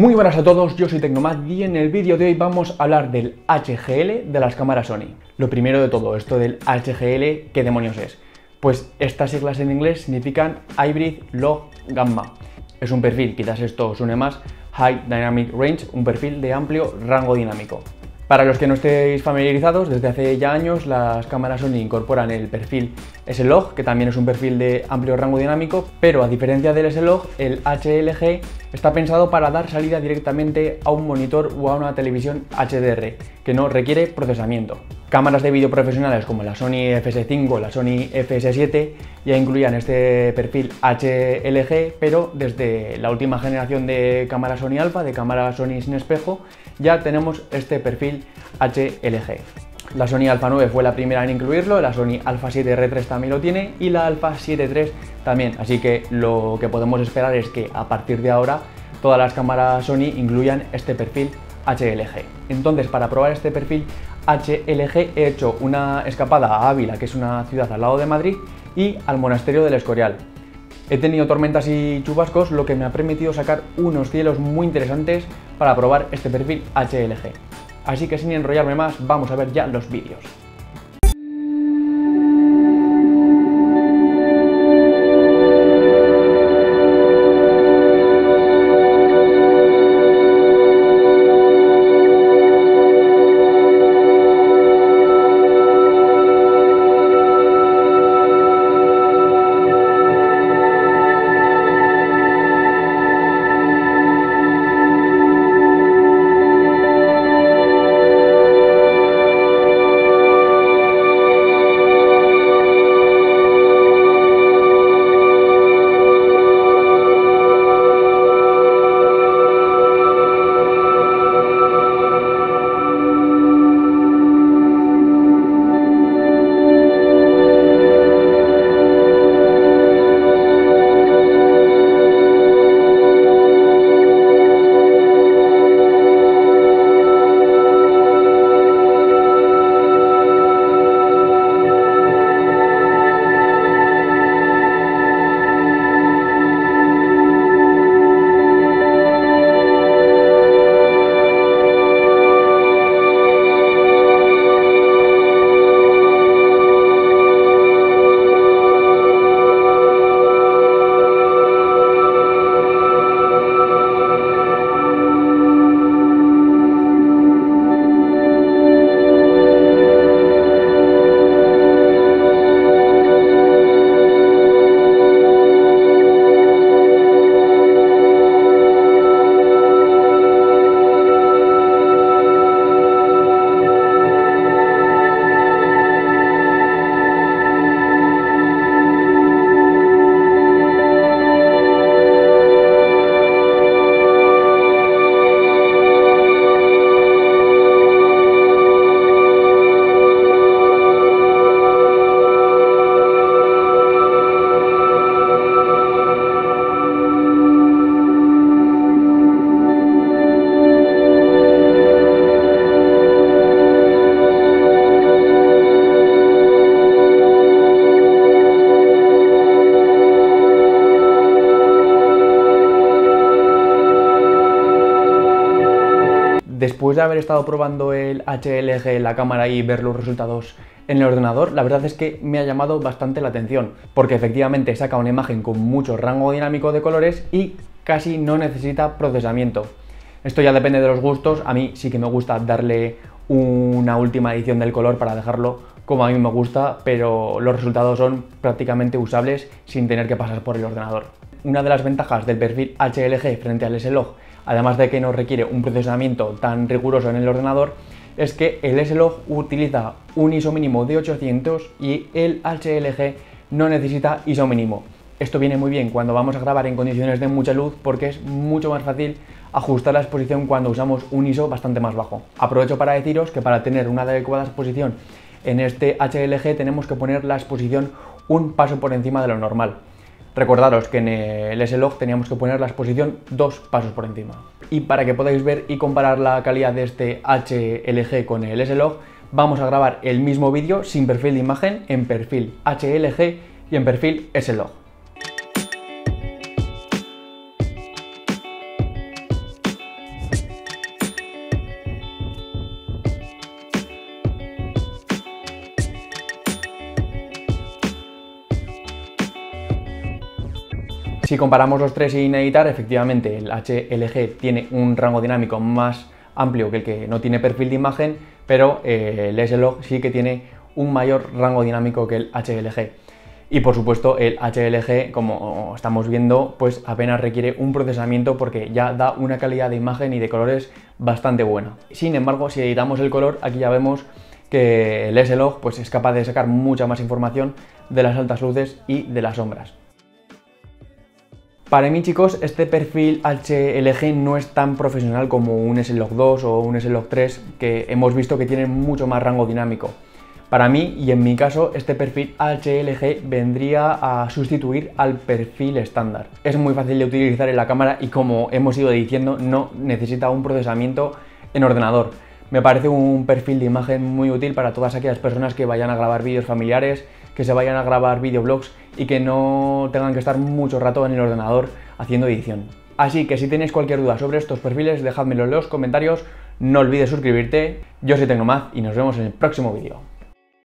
Muy buenas a todos, yo soy Tecnomad y en el vídeo de hoy vamos a hablar del HGL de las cámaras Sony. Lo primero de todo, esto del HGL, ¿qué demonios es? Pues estas siglas en inglés significan Hybrid Log Gamma. Es un perfil, quizás esto suene más, High Dynamic Range, un perfil de amplio rango dinámico. Para los que no estéis familiarizados, desde hace ya años las cámaras Sony incorporan el perfil S-Log, que también es un perfil de amplio rango dinámico, pero a diferencia del S-Log, el HLG está pensado para dar salida directamente a un monitor o a una televisión HDR, que no requiere procesamiento. Cámaras de vídeo profesionales como la Sony FS5 o la Sony FS7 ya incluían este perfil HLG, pero desde la última generación de cámara Sony Alpha, de cámara Sony sin espejo, ya tenemos este perfil HLG. La Sony Alpha 9 fue la primera en incluirlo, la Sony Alpha 7R3 también lo tiene y la Alpha 7 III también. Así que lo que podemos esperar es que a partir de ahora todas las cámaras Sony incluyan este perfil HLG. Entonces, para probar este perfil HLG he hecho una escapada a Ávila, que es una ciudad al lado de Madrid, y al monasterio del Escorial. He tenido tormentas y chubascos, lo que me ha permitido sacar unos cielos muy interesantes para probar este perfil HLG. Así que sin enrollarme más, vamos a ver ya los vídeos. Después de haber estado probando el HLG en la cámara y ver los resultados en el ordenador, la verdad es que me ha llamado bastante la atención, porque efectivamente saca una imagen con mucho rango dinámico de colores y casi no necesita procesamiento. Esto ya depende de los gustos, a mí sí que me gusta darle una última edición del color para dejarlo como a mí me gusta, pero los resultados son prácticamente usables sin tener que pasar por el ordenador. Una de las ventajas del perfil HLG frente al S-Log además de que no requiere un procesamiento tan riguroso en el ordenador, es que el S-Log utiliza un ISO mínimo de 800 y el HLG no necesita ISO mínimo. Esto viene muy bien cuando vamos a grabar en condiciones de mucha luz porque es mucho más fácil ajustar la exposición cuando usamos un ISO bastante más bajo. Aprovecho para deciros que para tener una adecuada exposición en este HLG tenemos que poner la exposición un paso por encima de lo normal. Recordaros que en el S-Log teníamos que poner la exposición dos pasos por encima. Y para que podáis ver y comparar la calidad de este HLG con el S-Log, vamos a grabar el mismo vídeo sin perfil de imagen en perfil HLG y en perfil S-Log. Si comparamos los tres sin editar, efectivamente el HLG tiene un rango dinámico más amplio que el que no tiene perfil de imagen, pero eh, el S-Log sí que tiene un mayor rango dinámico que el HLG. Y por supuesto el HLG, como estamos viendo, pues apenas requiere un procesamiento porque ya da una calidad de imagen y de colores bastante buena. Sin embargo, si editamos el color, aquí ya vemos que el S-Log pues, es capaz de sacar mucha más información de las altas luces y de las sombras. Para mí chicos, este perfil HLG no es tan profesional como un S-Log 2 o un S-Log 3 que hemos visto que tienen mucho más rango dinámico. Para mí y en mi caso, este perfil HLG vendría a sustituir al perfil estándar. Es muy fácil de utilizar en la cámara y como hemos ido diciendo, no necesita un procesamiento en ordenador. Me parece un perfil de imagen muy útil para todas aquellas personas que vayan a grabar vídeos familiares, que se vayan a grabar videoblogs y que no tengan que estar mucho rato en el ordenador haciendo edición. Así que si tenéis cualquier duda sobre estos perfiles, dejádmelo en los comentarios. No olvides suscribirte. Yo soy Tecnomaz y nos vemos en el próximo vídeo.